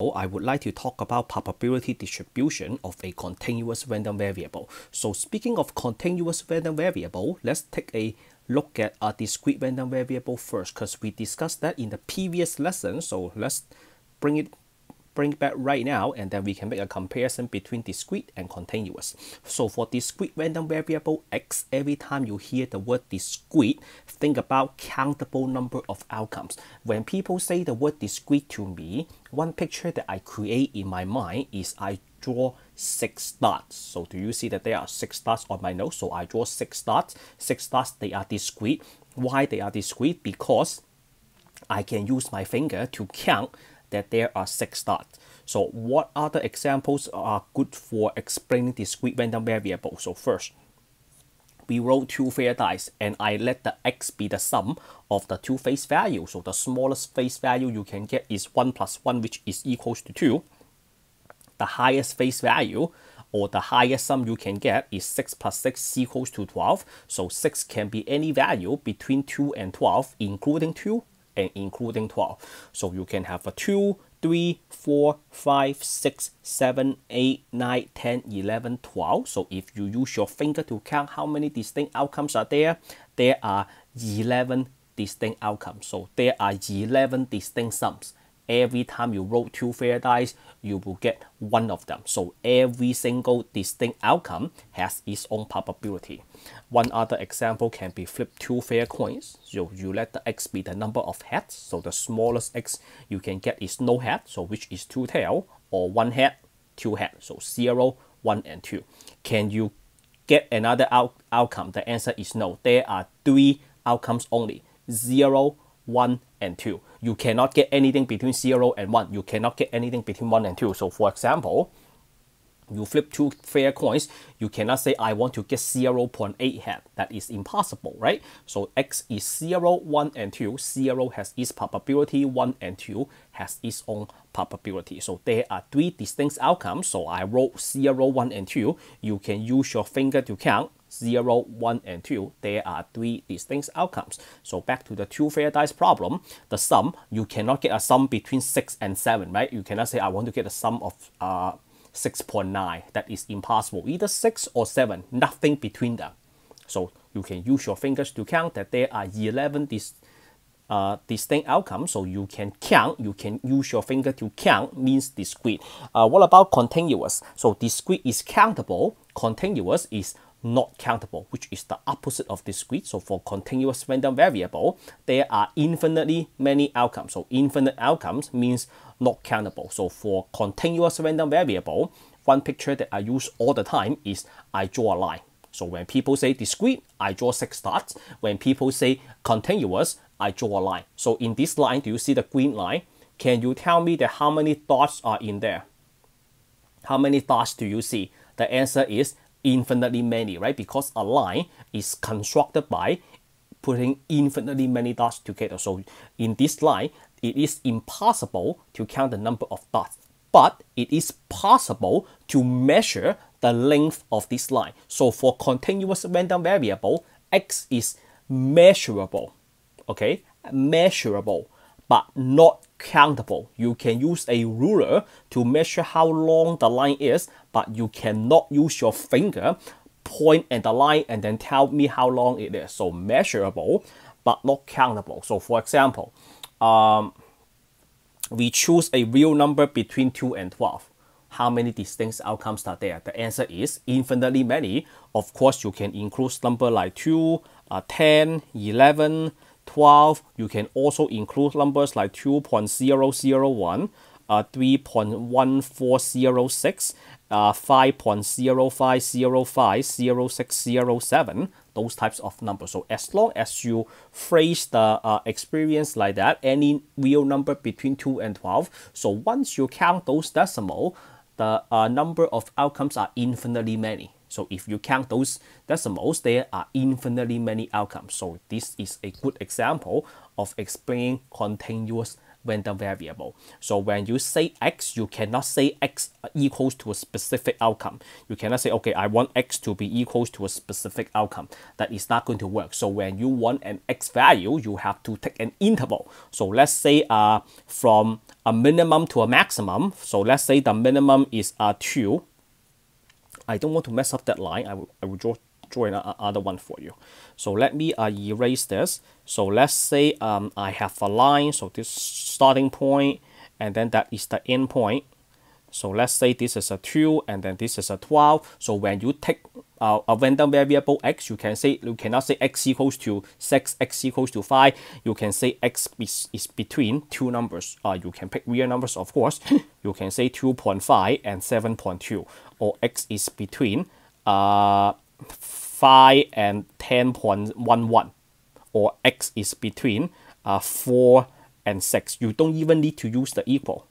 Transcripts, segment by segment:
I would like to talk about probability distribution of a continuous random variable. So speaking of continuous random variable, let's take a look at a discrete random variable first because we discussed that in the previous lesson. So let's bring it bring back right now and then we can make a comparison between discrete and continuous. So for discrete random variable x, every time you hear the word discrete, think about countable number of outcomes. When people say the word discrete to me, one picture that I create in my mind is I draw six dots. So do you see that there are six dots on my nose? So I draw six dots. Six dots, they are discrete. Why they are discrete? Because I can use my finger to count that there are six dots. So what other examples are good for explaining discrete random variable? So first, we roll two fair dice and I let the x be the sum of the two face values. So the smallest face value you can get is 1 plus 1 which is equals to 2. The highest face value or the highest sum you can get is 6 plus 6 equals to 12. So 6 can be any value between 2 and 12 including 2 and including 12. So you can have a 2, 3, 4, 5, 6, 7, 8, 9, 10, 11, 12. So if you use your finger to count how many distinct outcomes are there, there are 11 distinct outcomes. So there are 11 distinct sums every time you roll two fair dice, you will get one of them. So every single distinct outcome has its own probability. One other example can be flip two fair coins. So you let the x be the number of heads. So the smallest x you can get is no head, so which is two tail, or one head, two head. So zero, one, and two. Can you get another out outcome? The answer is no. There are three outcomes only. Zero, 1 and 2. You cannot get anything between 0 and 1. You cannot get anything between 1 and 2. So for example, you flip two fair coins, you cannot say I want to get 0 0.8 head. That is impossible, right? So x is 0, 1, and 2. 0 has its probability, 1 and 2 has its own probability. So there are three distinct outcomes. So I wrote 0, 1, and 2. You can use your finger to count 0, 1, and 2, there are three distinct outcomes. So back to the two fair dice problem, the sum, you cannot get a sum between 6 and 7, right? You cannot say, I want to get a sum of uh, 6.9. That is impossible. Either 6 or 7, nothing between them. So you can use your fingers to count that there are 11 dis uh, distinct outcomes. So you can count, you can use your finger to count means discrete. Uh, what about continuous? So discrete is countable, continuous is not countable, which is the opposite of discrete. So for continuous random variable, there are infinitely many outcomes. So infinite outcomes means not countable. So for continuous random variable, one picture that I use all the time is I draw a line. So when people say discrete, I draw six dots. When people say continuous, I draw a line. So in this line, do you see the green line? Can you tell me that how many dots are in there? How many dots do you see? The answer is infinitely many, right? Because a line is constructed by putting infinitely many dots together. So in this line, it is impossible to count the number of dots, but it is possible to measure the length of this line. So for continuous random variable, x is measurable, okay? Measurable, but not countable. You can use a ruler to measure how long the line is, but you cannot use your finger point at the line and then tell me how long it is. So measurable, but not countable. So for example, um, we choose a real number between 2 and 12. How many distinct outcomes are there? The answer is infinitely many. Of course, you can include number like 2, uh, 10, 11, 12, you can also include numbers like 2.001, uh, 3.1406, uh, 5.0505, 0607, those types of numbers. So as long as you phrase the uh, experience like that, any real number between 2 and 12, so once you count those decimal, the uh, number of outcomes are infinitely many. So if you count those decimals, there are infinitely many outcomes. So this is a good example of explaining continuous random variable. So when you say x, you cannot say x equals to a specific outcome. You cannot say, okay, I want x to be equals to a specific outcome. That is not going to work. So when you want an x value, you have to take an interval. So let's say uh, from a minimum to a maximum. So let's say the minimum is uh, 2. I don't want to mess up that line. I will, I will draw draw another one for you. So let me uh, erase this. So let's say um, I have a line, so this starting point, and then that is the end point. So let's say this is a 2 and then this is a 12. So when you take uh, a random variable x, you can say you cannot say x equals to 6, x equals to 5. You can say x is, is between two numbers. Uh, you can pick real numbers, of course. you can say 2.5 and 7.2. Or x is between uh, 5 and 10.11 or x is between uh, 4 and 6. You don't even need to use the equal.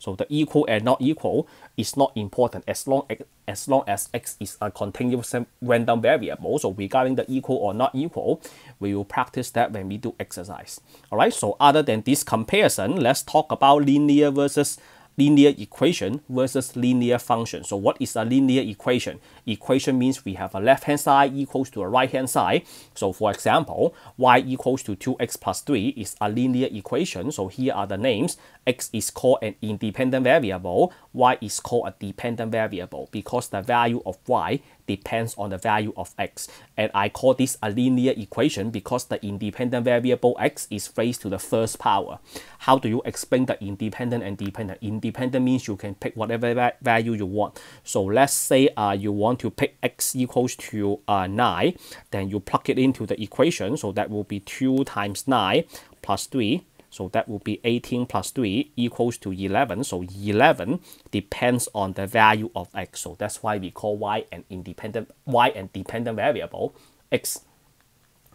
So the equal and not equal is not important as long as, as long as x is a continuous random variable. So regarding the equal or not equal, we will practice that when we do exercise. Alright, so other than this comparison, let's talk about linear versus linear equation versus linear function. So what is a linear equation? Equation means we have a left-hand side equals to a right-hand side. So for example, y equals to 2x plus 3 is a linear equation. So here are the names. x is called an independent variable, y is called a dependent variable because the value of y depends on the value of x. And I call this a linear equation because the independent variable x is raised to the first power. How do you explain the independent and dependent? Independent means you can pick whatever value you want. So let's say uh, you want to pick x equals to uh, 9, then you plug it into the equation. So that will be 2 times 9 plus 3 so that will be 18 plus 3 equals to 11. So 11 depends on the value of x. So that's why we call y an independent y and dependent variable, x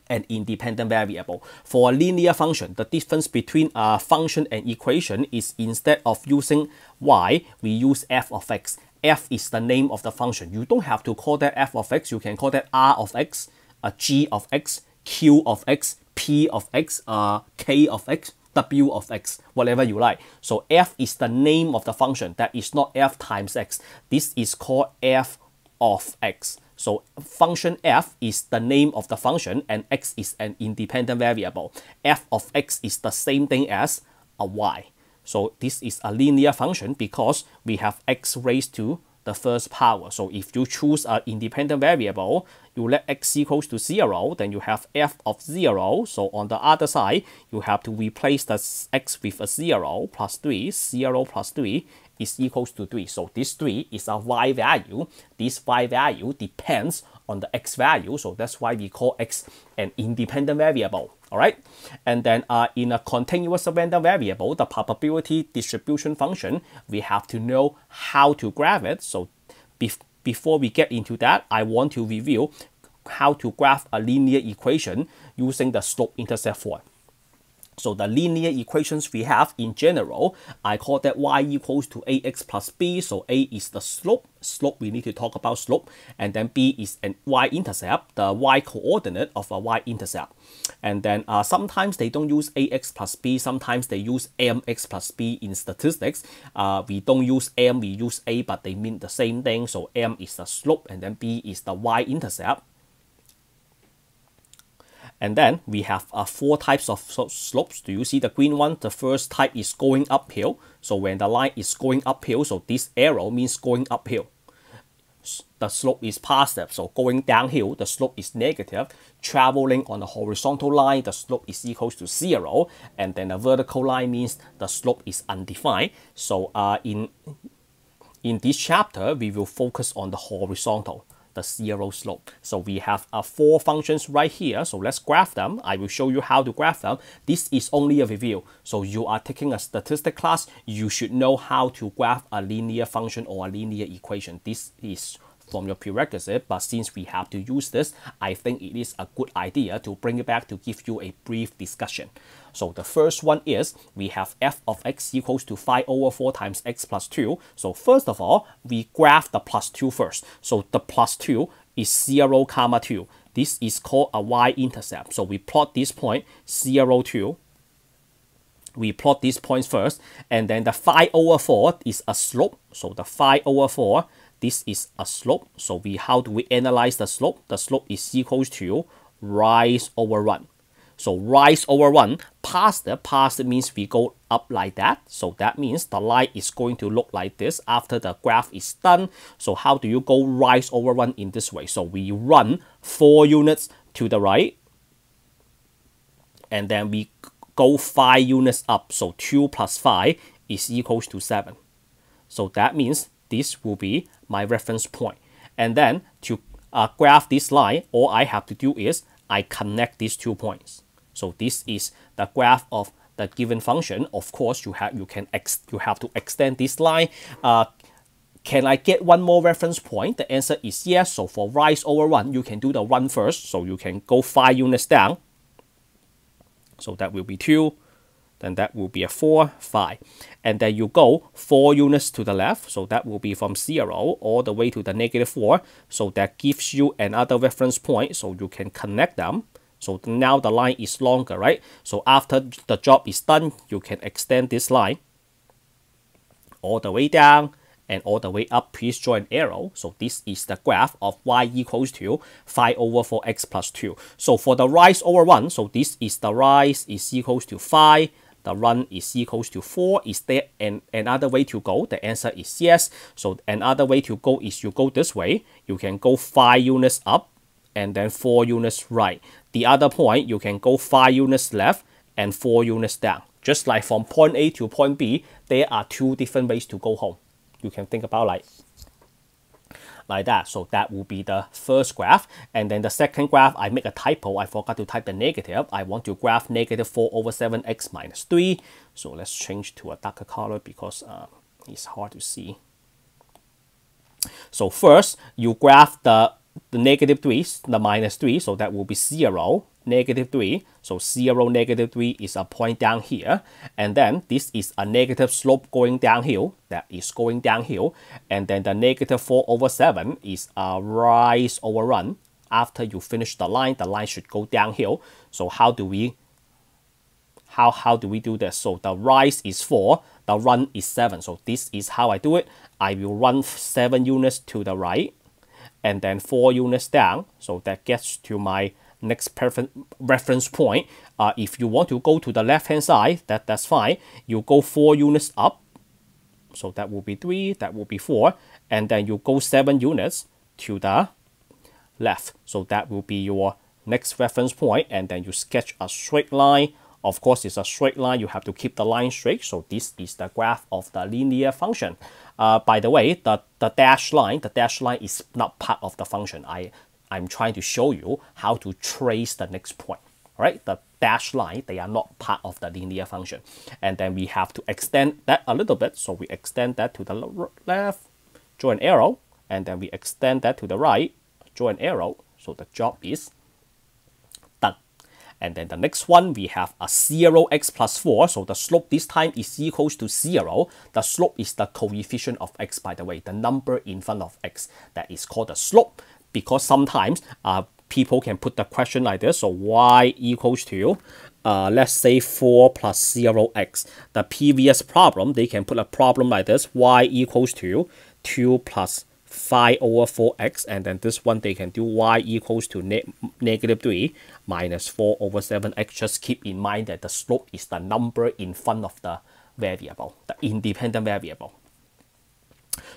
an independent variable. For a linear function, the difference between a function and equation is instead of using y, we use f of x. f is the name of the function. You don't have to call that f of x. You can call that r of x, a g of x, q of x, p of x, uh, k of x w of x, whatever you like. So f is the name of the function. That is not f times x. This is called f of x. So function f is the name of the function and x is an independent variable. f of x is the same thing as a y. So this is a linear function because we have x raised to the first power. So if you choose an independent variable, you let x equals to 0, then you have f of 0. So on the other side, you have to replace the x with a 0 plus 3. 0 plus 3 is equals to 3. So this 3 is a y value. This y value depends on the x value. So that's why we call x an independent variable. All right. And then uh, in a continuous random variable, the probability distribution function, we have to know how to graph it. So bef before we get into that, I want to review how to graph a linear equation using the slope-intercept form. So the linear equations we have in general, I call that y equals to ax plus b. So a is the slope. Slope, we need to talk about slope. And then b is an y-intercept, the y-coordinate of a y-intercept. And then uh, sometimes they don't use ax plus b. Sometimes they use mx plus b in statistics. Uh, we don't use m, we use a, but they mean the same thing. So m is the slope and then b is the y-intercept. And then we have uh, four types of slopes. Do you see the green one? The first type is going uphill. So when the line is going uphill, so this arrow means going uphill. The slope is positive, so going downhill, the slope is negative. Traveling on the horizontal line, the slope is equals to zero. And then the vertical line means the slope is undefined. So uh, in, in this chapter, we will focus on the horizontal the zero slope. So we have uh, four functions right here. So let's graph them. I will show you how to graph them. This is only a review. So you are taking a statistic class. You should know how to graph a linear function or a linear equation. This is from your prerequisite, but since we have to use this, I think it is a good idea to bring it back to give you a brief discussion. So the first one is we have f of x equals to 5 over 4 times x plus 2. So first of all, we graph the plus 2 first. So the plus 2 is 0 comma 2. This is called a y-intercept. So we plot this point 0, 2. we plot these points first, and then the 5 over 4 is a slope. So the 5 over 4, this is a slope. So we how do we analyze the slope? The slope is equals to rise over run. So rise over 1, past the past means we go up like that. So that means the line is going to look like this after the graph is done. So how do you go rise over 1 in this way? So we run 4 units to the right, and then we go 5 units up. So 2 plus 5 is equals to 7. So that means this will be my reference point. And then to uh, graph this line, all I have to do is I connect these two points. So this is the graph of the given function. Of course, you have you can ex you have to extend this line. Uh, can I get one more reference point? The answer is yes. So for rise over run, you can do the run first. So you can go five units down. So that will be 2. Then that will be a 4, 5. And then you go 4 units to the left. So that will be from 0 all the way to the negative 4. So that gives you another reference point. So you can connect them. So now the line is longer, right? So after the job is done, you can extend this line all the way down and all the way up, please draw an arrow. So this is the graph of y equals to 5 over 4x plus 2. So for the rise over 1, so this is the rise is equals to 5, the run is equals to 4. Is there an, another way to go? The answer is yes. So another way to go is you go this way. You can go 5 units up and then 4 units right. The other point, you can go 5 units left and 4 units down. Just like from point A to point B, there are two different ways to go home you can think about like like that. So that will be the first graph. And then the second graph, I make a typo. I forgot to type the negative. I want to graph negative 4 over 7x minus 3. So let's change to a darker color because uh, it's hard to see. So first, you graph the, the negative 3, the minus 3. So that will be 0 negative 3. So 0, negative 3 is a point down here. And then this is a negative slope going downhill. That is going downhill. And then the negative 4 over 7 is a rise over run. After you finish the line, the line should go downhill. So how do we how, how do we do this? So the rise is 4, the run is 7. So this is how I do it. I will run 7 units to the right and then 4 units down. So that gets to my next reference point. Uh, if you want to go to the left hand side, that, that's fine. You go four units up. So that will be three, that will be four. And then you go seven units to the left. So that will be your next reference point. And then you sketch a straight line. Of course, it's a straight line. You have to keep the line straight. So this is the graph of the linear function. Uh, by the way, the, the dashed line, the dashed line is not part of the function. I I'm trying to show you how to trace the next point. Right, the dashed line, they are not part of the linear function. And then we have to extend that a little bit. So we extend that to the left, draw an arrow, and then we extend that to the right, draw an arrow. So the job is. And then the next one, we have a 0x plus 4. So the slope this time is equals to 0. The slope is the coefficient of x, by the way, the number in front of x. That is called the slope because sometimes uh, people can put the question like this. So y equals to, uh, let's say 4 plus 0x. The previous problem, they can put a problem like this. y equals to 2 plus 5 over 4x. And then this one, they can do y equals to ne negative 3 minus 4 over 7x. Just keep in mind that the slope is the number in front of the variable, the independent variable.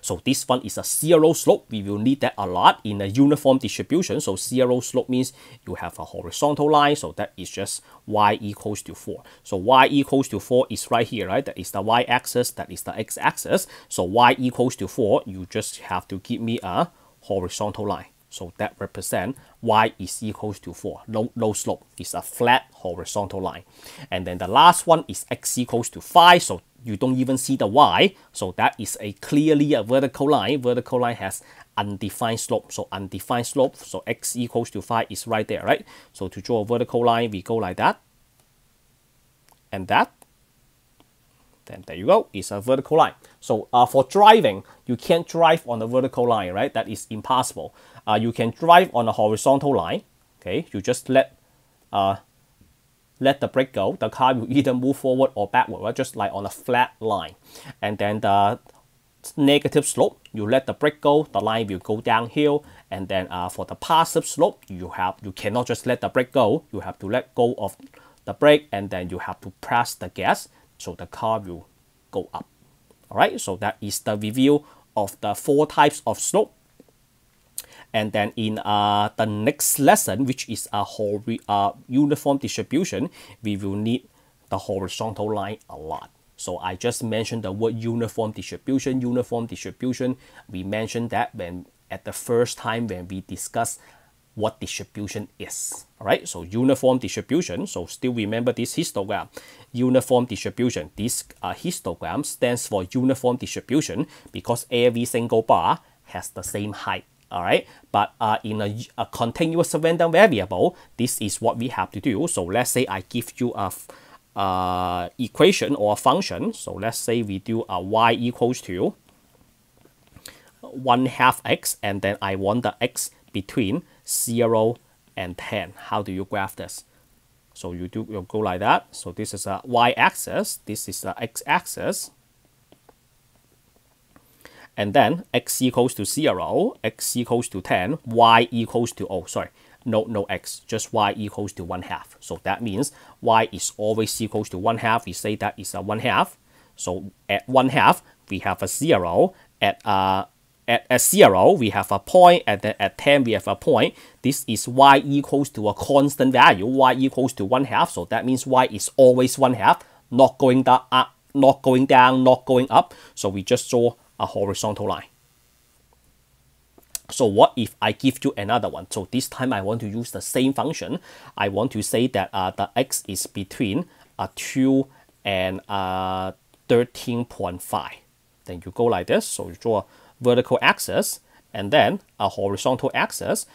So this one is a zero slope. We will need that a lot in a uniform distribution. So zero slope means you have a horizontal line. So that is just y equals to 4. So y equals to 4 is right here, right? That is the y-axis, that is the x-axis. So y equals to 4, you just have to give me a horizontal line. So that represent y is equals to 4. No, no slope. It's a flat horizontal line. And then the last one is x equals to 5. So you don't even see the y. So that is a clearly a vertical line. Vertical line has undefined slope. So undefined slope, so x equals to 5 is right there, right? So to draw a vertical line, we go like that. And that. Then there you go, it's a vertical line. So uh, for driving, you can't drive on a vertical line, right? That is impossible. Uh, you can drive on a horizontal line, okay? You just let uh, let the brake go, the car will either move forward or backward, right? just like on a flat line. And then the negative slope, you let the brake go, the line will go downhill. And then uh, for the positive slope, you have you cannot just let the brake go, you have to let go of the brake and then you have to press the gas so the car will go up. All right, so that is the review of the four types of slope. And then in uh, the next lesson, which is a whole uh, uniform distribution, we will need the horizontal line a lot. So I just mentioned the word uniform distribution, uniform distribution. We mentioned that when at the first time when we discuss what distribution is. All right, so uniform distribution. So still remember this histogram. Uniform distribution. This uh, histogram stands for uniform distribution because every single bar has the same height. All right, but uh, in a, a continuous random variable, this is what we have to do. So let's say I give you a uh, equation or a function. So let's say we do a y equals to 1 half x and then I want the x between 0 and 10. How do you graph this? So you do you go like that. So this is a y-axis, this is the x-axis. And then x equals to 0, x equals to 10, y equals to, oh sorry, no, no x, just y equals to 1 half. So that means y is always equals to 1 half. We say that is a 1 half. So at 1 half, we have a 0. At uh, at, at 0, we have a point, then at 10, we have a point. This is y equals to a constant value, y equals to 1 half, so that means y is always 1 half, not going down, uh, not going down, not going up. So we just draw a horizontal line. So what if I give you another one? So this time I want to use the same function. I want to say that uh, the x is between uh, 2 and uh, 13.5. Then you go like this. So you draw vertical axis and then a horizontal axis.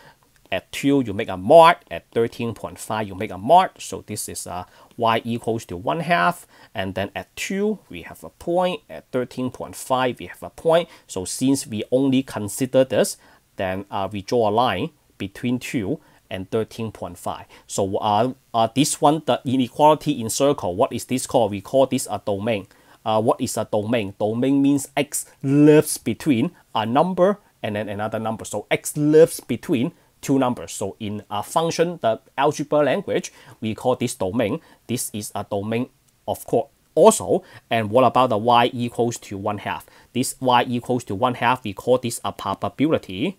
At 2, you make a mark. At 13.5, you make a mark. So this is uh, y equals to 1 half. And then at 2, we have a point. At 13.5, we have a point. So since we only consider this, then uh, we draw a line between 2 and 13.5. So uh, uh, this one, the inequality in circle, what is this called? We call this a domain uh, what is a domain? Domain means x lives between a number and then another number. So x lives between two numbers. So in a function, the algebra language, we call this domain. This is a domain of course also. And what about the y equals to 1 half? This y equals to 1 half, we call this a probability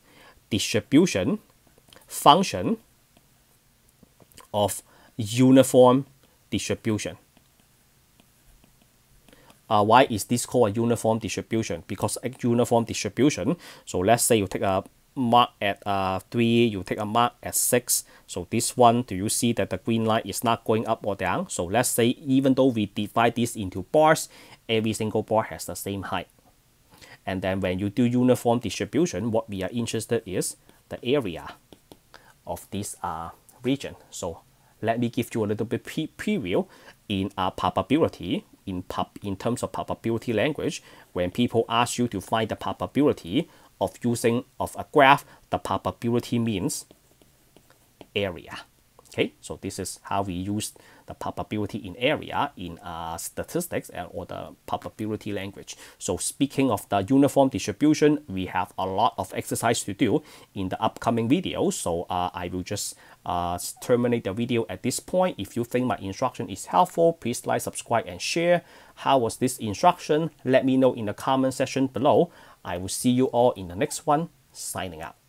distribution function of uniform distribution. Uh, why is this called a uniform distribution? Because a uniform distribution, so let's say you take a mark at uh, 3, you take a mark at 6. So this one, do you see that the green line is not going up or down? So let's say even though we divide this into bars, every single bar has the same height. And then when you do uniform distribution, what we are interested is the area of this uh, region. So let me give you a little bit pre preview in a probability in pub in terms of probability language when people ask you to find the probability of using of a graph the probability means area okay so this is how we use the probability in area in uh, statistics or the probability language. So speaking of the uniform distribution, we have a lot of exercise to do in the upcoming videos. So uh, I will just uh, terminate the video at this point. If you think my instruction is helpful, please like, subscribe, and share. How was this instruction? Let me know in the comment section below. I will see you all in the next one. Signing out.